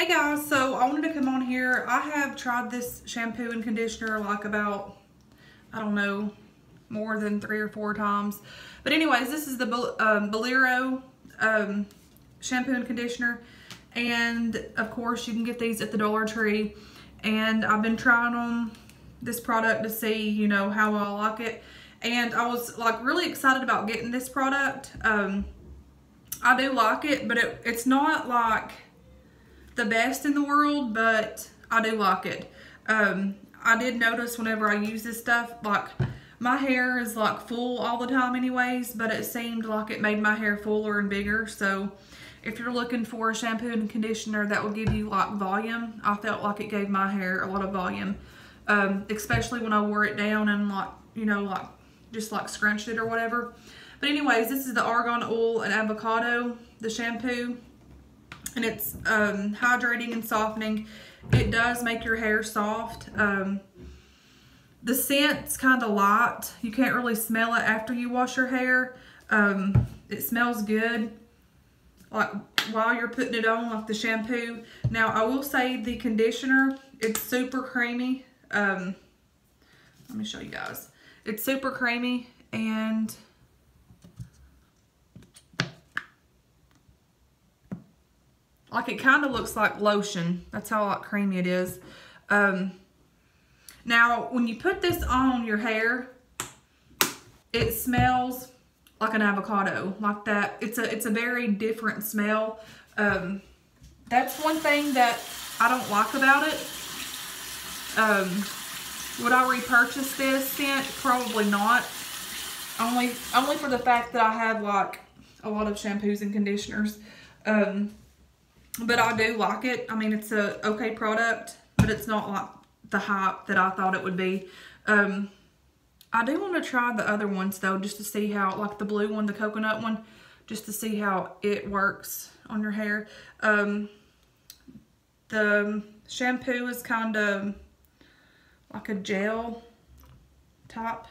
Hey guys, so I wanted to come on here. I have tried this shampoo and conditioner like about, I don't know, more than three or four times. But anyways, this is the um, Bolero um, shampoo and conditioner. And of course, you can get these at the Dollar Tree. And I've been trying on this product to see, you know, how I like it. And I was like really excited about getting this product. Um, I do like it, but it, it's not like the best in the world, but I do like it. Um, I did notice whenever I use this stuff, like my hair is like full all the time anyways, but it seemed like it made my hair fuller and bigger. So if you're looking for a shampoo and conditioner that will give you like volume, I felt like it gave my hair a lot of volume. Um, especially when I wore it down and like, you know, like just like scrunched it or whatever. But anyways, this is the Argan Oil and Avocado, the shampoo and it's um, hydrating and softening. It does make your hair soft. Um, the scent's kind of light. You can't really smell it after you wash your hair. Um, it smells good like while you're putting it on like the shampoo. Now I will say the conditioner, it's super creamy. Um, let me show you guys. It's super creamy and Like it kind of looks like lotion. That's how like creamy it is. Um, now, when you put this on your hair, it smells like an avocado, like that. It's a it's a very different smell. Um, that's one thing that I don't like about it. Um, would I repurchase this scent? Probably not. Only only for the fact that I have like a lot of shampoos and conditioners. Um, but I do like it. I mean, it's a okay product, but it's not like the hype that I thought it would be. Um, I do want to try the other ones though, just to see how, like the blue one, the coconut one, just to see how it works on your hair. Um, the shampoo is kind of like a gel type.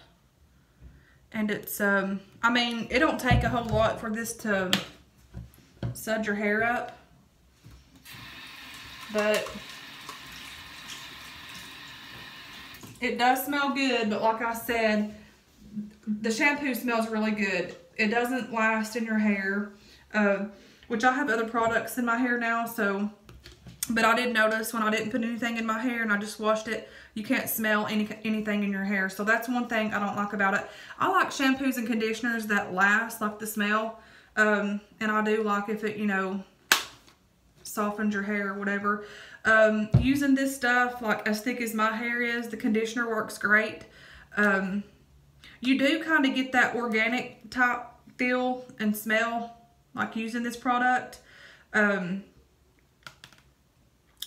And it's, um, I mean, it don't take a whole lot for this to sud your hair up. But it does smell good, but like I said, the shampoo smells really good. It doesn't last in your hair, uh, which I have other products in my hair now, so, but I did notice when I didn't put anything in my hair and I just washed it, you can't smell any anything in your hair. So that's one thing I don't like about it. I like shampoos and conditioners that last, like the smell, um, and I do like if it, you know, softens your hair or whatever. Um, using this stuff, like as thick as my hair is, the conditioner works great. Um, you do kind of get that organic type feel and smell like using this product. Um,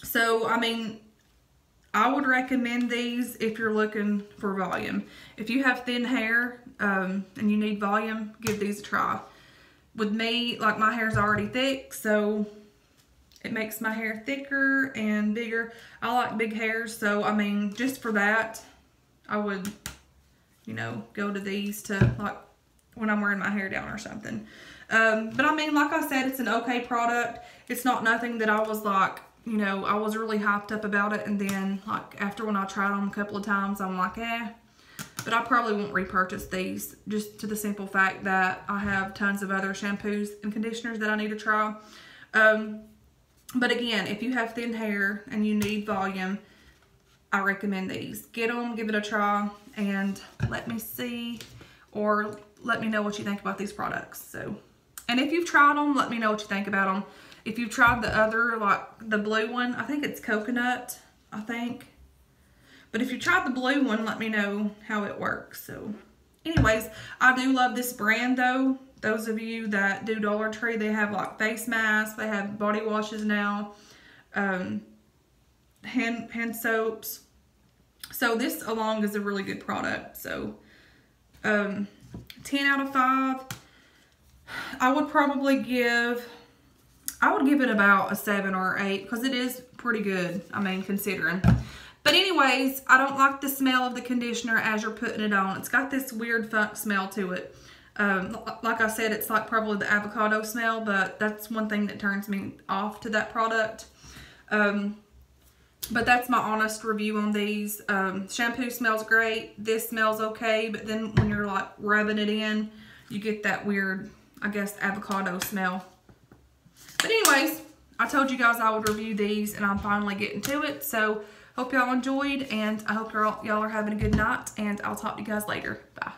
so, I mean, I would recommend these if you're looking for volume. If you have thin hair um, and you need volume, give these a try. With me, like my hair's already thick, so it makes my hair thicker and bigger. I like big hairs, so I mean, just for that, I would, you know, go to these to like when I'm wearing my hair down or something. Um, but I mean, like I said, it's an okay product. It's not nothing that I was like, you know, I was really hyped up about it. And then like after when I tried them a couple of times, I'm like, eh. But I probably won't repurchase these just to the simple fact that I have tons of other shampoos and conditioners that I need to try. Um, but again, if you have thin hair and you need volume, I recommend these. Get them, give it a try, and let me see or let me know what you think about these products. So, And if you've tried them, let me know what you think about them. If you've tried the other, like the blue one, I think it's coconut, I think. But if you tried the blue one, let me know how it works. So anyways, I do love this brand though those of you that do Dollar Tree, they have like face masks, they have body washes now, um, hand, hand soaps. So this along is a really good product. So um, 10 out of 5. I would probably give, I would give it about a 7 or 8 because it is pretty good, I mean, considering. But anyways, I don't like the smell of the conditioner as you're putting it on. It's got this weird funk smell to it. Um, like I said, it's like probably the avocado smell, but that's one thing that turns me off to that product. Um, but that's my honest review on these. Um, shampoo smells great. This smells okay, but then when you're like rubbing it in, you get that weird, I guess, avocado smell. But anyways, I told you guys I would review these and I'm finally getting to it. So hope y'all enjoyed and I hope y'all are having a good night and I'll talk to you guys later. Bye.